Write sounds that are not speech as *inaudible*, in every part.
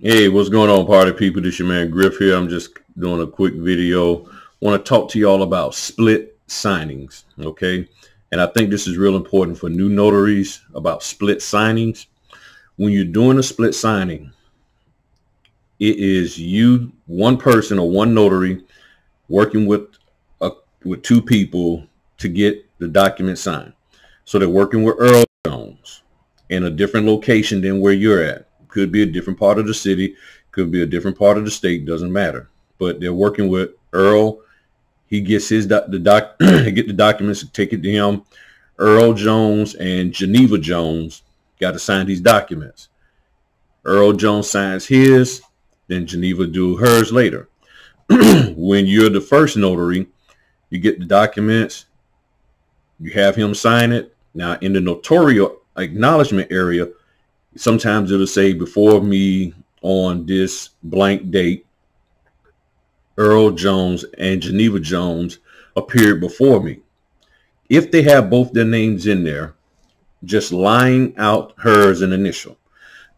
Hey, what's going on, party people? This your man Griff here. I'm just doing a quick video. want to talk to y'all about split signings, okay? And I think this is real important for new notaries about split signings. When you're doing a split signing, it is you, one person or one notary, working with a, with two people to get the document signed. So they're working with Earl Jones in a different location than where you're at could be a different part of the city, could be a different part of the state, doesn't matter. But they're working with Earl. He gets his doc, the doc, *clears throat* get the documents, take it to him. Earl Jones and Geneva Jones got to sign these documents. Earl Jones signs his, then Geneva do hers later. *clears throat* when you're the first notary, you get the documents, you have him sign it. Now in the notarial acknowledgement area, sometimes it'll say before me on this blank date, Earl Jones and Geneva Jones appeared before me. If they have both their names in there, just line out hers an initial.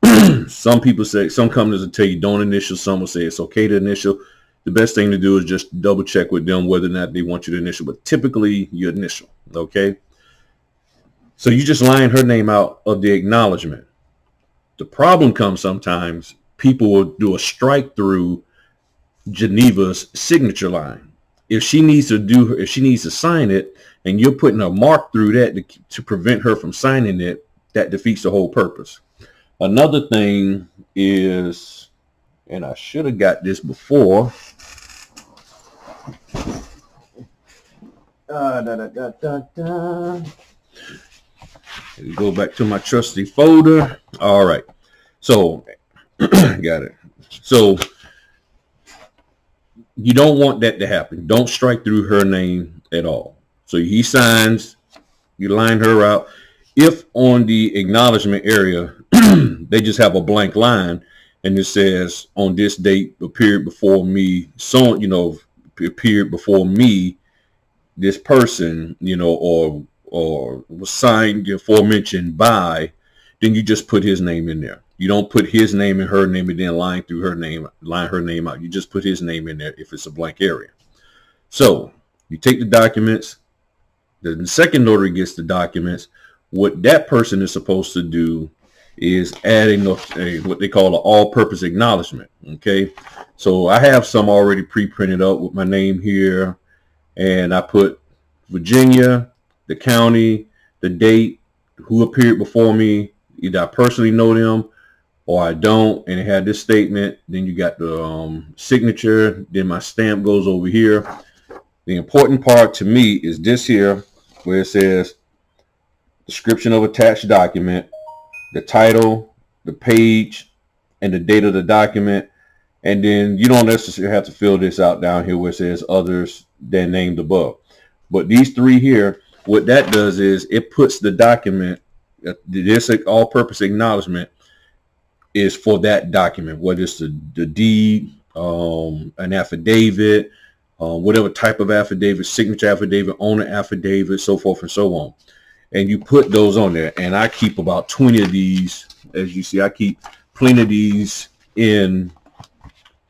*clears throat* some people say, some companies will tell you don't initial. Some will say it's okay to initial. The best thing to do is just double check with them whether or not they want you to initial, but typically you initial, okay? So you just line her name out of the acknowledgement. The problem comes sometimes people will do a strike through Geneva's signature line. If she needs to do, if she needs to sign it, and you're putting a mark through that to, to prevent her from signing it, that defeats the whole purpose. Another thing is, and I should have got this before. Uh, da, da, da, Go back to my trusty folder. All right. So, *clears throat* got it. So, you don't want that to happen. Don't strike through her name at all. So he signs, you line her out. If on the acknowledgement area, *clears throat* they just have a blank line and it says on this date appeared before me, so, you know, appeared before me, this person, you know, or or was signed the aforementioned by, then you just put his name in there. You don't put his name and her name and then line through her name, line her name out. You just put his name in there if it's a blank area. So you take the documents. The second notary gets the documents. What that person is supposed to do is adding a, a, what they call an all-purpose acknowledgement. Okay, so I have some already pre-printed up with my name here, and I put Virginia, the county, the date, who appeared before me. Either I personally know them or I don't. And it had this statement. Then you got the um, signature. Then my stamp goes over here. The important part to me is this here where it says description of attached document, the title, the page, and the date of the document. And then you don't necessarily have to fill this out down here where it says others than named above. But these three here, what that does is it puts the document, uh, this all-purpose acknowledgement is for that document, whether it's the, the deed, um, an affidavit, uh, whatever type of affidavit, signature affidavit, owner affidavit, so forth and so on. And you put those on there. And I keep about 20 of these. As you see, I keep plenty of these in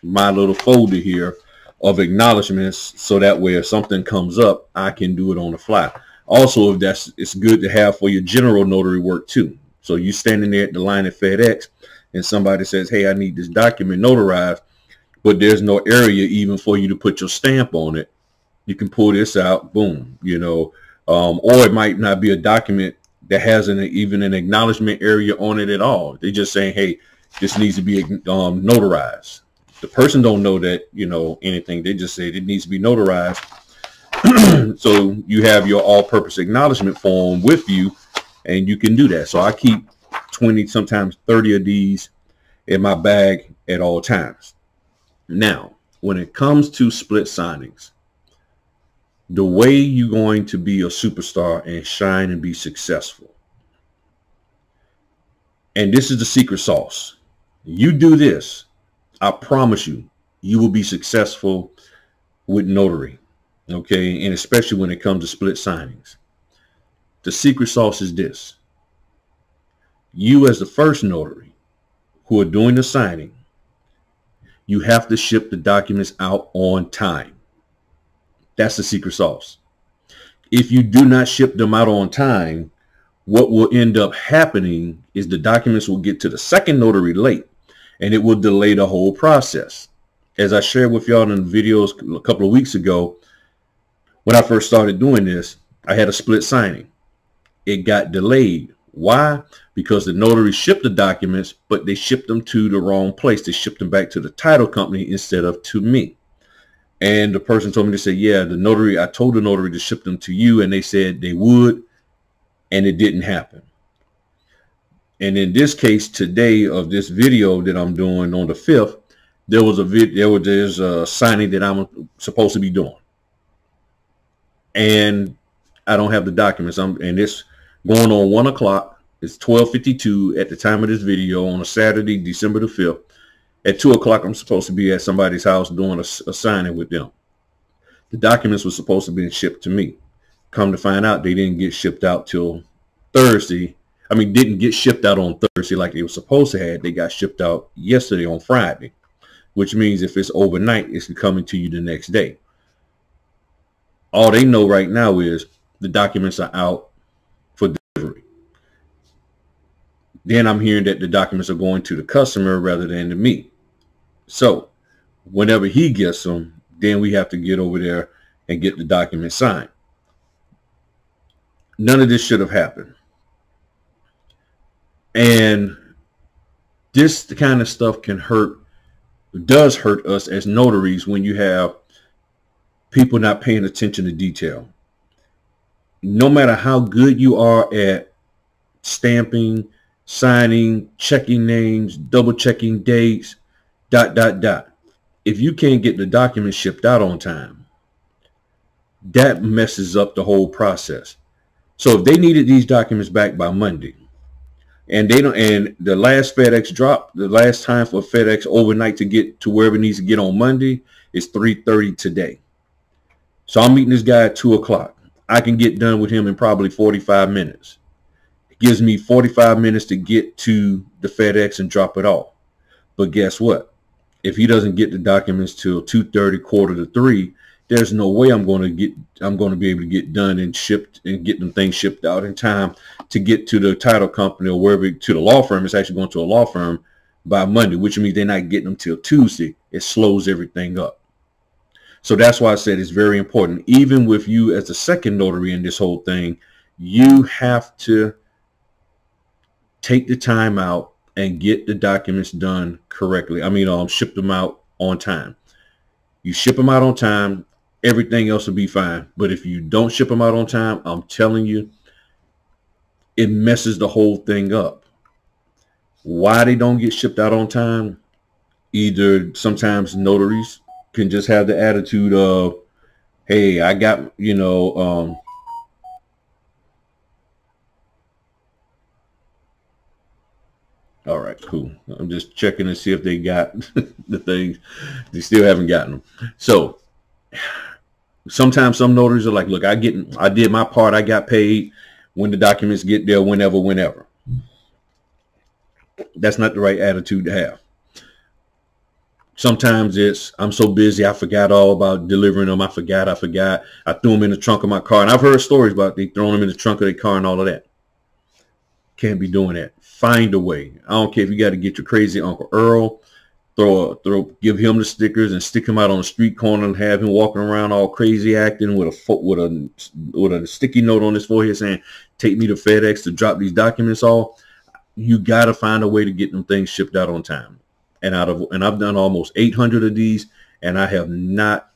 my little folder here of acknowledgments so that way if something comes up, I can do it on the fly. Also, if that's it's good to have for your general notary work too. So you standing there at the line at FedEx and somebody says, hey, I need this document notarized, but there's no area even for you to put your stamp on it. You can pull this out, boom, you know, um, or it might not be a document that has an even an acknowledgement area on it at all. They're just saying, hey, this needs to be um, notarized. The person don't know that, you know, anything. They just say it needs to be notarized *clears throat* so you have your all-purpose acknowledgement form with you and you can do that. So I keep 20, sometimes 30 of these in my bag at all times. Now, when it comes to split signings, the way you're going to be a superstar and shine and be successful, and this is the secret sauce. You do this, I promise you, you will be successful with notary okay? And especially when it comes to split signings. The secret sauce is this. You as the first notary who are doing the signing, You have to ship the documents out on time. That's the secret sauce. If you do not ship them out on time, what will end up happening is the documents will get to the second notary late and it will delay the whole process. As I shared with y'all in videos a couple of weeks ago, when I first started doing this, I had a split signing. It got delayed. Why? Because the notary shipped the documents, but they shipped them to the wrong place. They shipped them back to the title company instead of to me. And the person told me to say, yeah, the notary, I told the notary to ship them to you and they said they would, and it didn't happen. And in this case today of this video that I'm doing on the 5th, there was a vid there was there's a signing that I'm supposed to be doing. And I don't have the documents. I'm and it's going on one o'clock. It's 1252 at the time of this video on a Saturday, December the 5th. At two o'clock, I'm supposed to be at somebody's house doing a, a signing with them. The documents were supposed to be shipped to me. Come to find out, they didn't get shipped out till Thursday. I mean, didn't get shipped out on Thursday like they were supposed to have. They got shipped out yesterday on Friday, which means if it's overnight, it's coming to you the next day. All they know right now is the documents are out for delivery. Then I'm hearing that the documents are going to the customer rather than to me. So whenever he gets them, then we have to get over there and get the document signed. None of this should have happened. And this kind of stuff can hurt, does hurt us as notaries when you have people not paying attention to detail. No matter how good you are at stamping, signing, checking names, double checking dates, dot, dot, dot. If you can't get the document shipped out on time, that messes up the whole process. So if they needed these documents back by Monday, and they don't, and the last FedEx drop, the last time for FedEx overnight to get to wherever it needs to get on Monday is 3.30 today. So I'm meeting this guy at 2 o'clock. I can get done with him in probably 45 minutes. It gives me 45 minutes to get to the FedEx and drop it off. But guess what? if he doesn't get the documents till 2.30 quarter to 3 there's no way i'm going to get i'm going to be able to get done and shipped and get them things shipped out in time to get to the title company or wherever to the law firm it's actually going to a law firm by monday which means they're not getting them till tuesday it slows everything up so that's why i said it's very important even with you as a second notary in this whole thing you have to take the time out and get the documents done correctly. I mean, um, ship them out on time. You ship them out on time, everything else will be fine. But if you don't ship them out on time, I'm telling you, it messes the whole thing up. Why they don't get shipped out on time? Either sometimes notaries can just have the attitude of, hey, I got, you know, um, All right, cool. I'm just checking to see if they got *laughs* the things. They still haven't gotten them. So sometimes some notaries are like, look, I get, I did my part. I got paid when the documents get there, whenever, whenever. That's not the right attitude to have. Sometimes it's, I'm so busy, I forgot all about delivering them. I forgot, I forgot. I threw them in the trunk of my car. And I've heard stories about they throwing them in the trunk of their car and all of that. Can't be doing that. Find a way. I don't care if you got to get your crazy Uncle Earl, throw, a, throw, give him the stickers and stick him out on the street corner and have him walking around all crazy acting with a with a with a sticky note on his forehead saying, "Take me to FedEx to drop these documents off." You got to find a way to get them things shipped out on time. And out of and I've done almost 800 of these, and I have not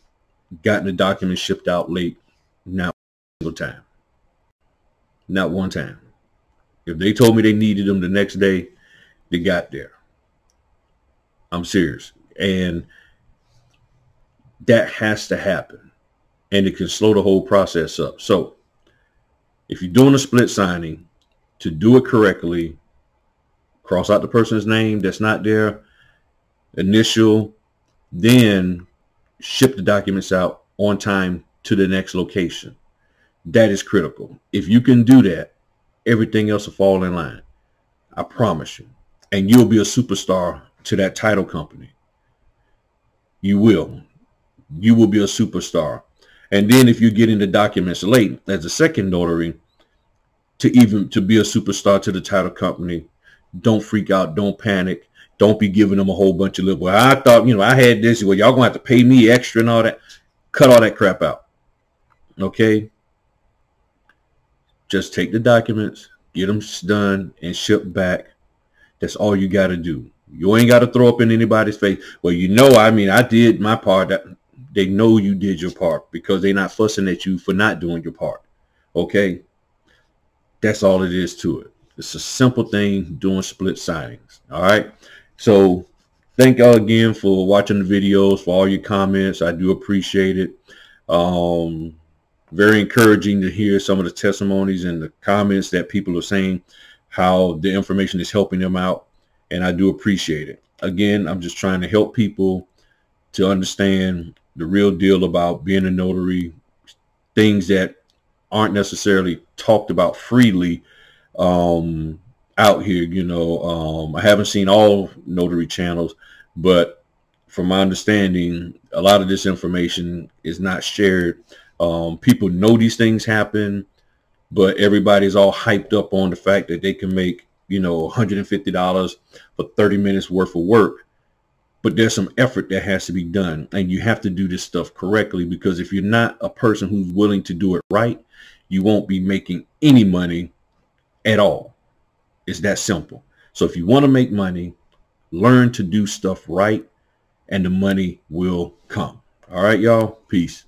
gotten the documents shipped out late, not one time. Not one time. If they told me they needed them the next day, they got there. I'm serious. And that has to happen. And it can slow the whole process up. So if you're doing a split signing, to do it correctly, cross out the person's name that's not there, initial, then ship the documents out on time to the next location. That is critical. If you can do that, everything else will fall in line. I promise you. And you'll be a superstar to that title company. You will. You will be a superstar. And then if you get into documents late as a second notary, to even to be a superstar to the title company, don't freak out, don't panic, don't be giving them a whole bunch of lip. Well, I thought, you know, I had this. Well, y'all gonna have to pay me extra and all that. Cut all that crap out. Okay. Just take the documents, get them done, and ship back. That's all you got to do. You ain't got to throw up in anybody's face. Well, you know, I mean, I did my part. They know you did your part because they're not fussing at you for not doing your part. Okay? That's all it is to it. It's a simple thing doing split signings. All right? So thank y'all again for watching the videos, for all your comments. I do appreciate it. Um, very encouraging to hear some of the testimonies and the comments that people are saying how the information is helping them out. And I do appreciate it. Again, I'm just trying to help people to understand the real deal about being a notary, things that aren't necessarily talked about freely um, out here. You know, um, I haven't seen all notary channels, but from my understanding, a lot of this information is not shared. Um, people know these things happen, but everybody's all hyped up on the fact that they can make, you know, $150 for 30 minutes worth of work. But there's some effort that has to be done, and you have to do this stuff correctly because if you're not a person who's willing to do it right, you won't be making any money at all. It's that simple. So if you want to make money, learn to do stuff right and the money will come. All right, y'all. Peace.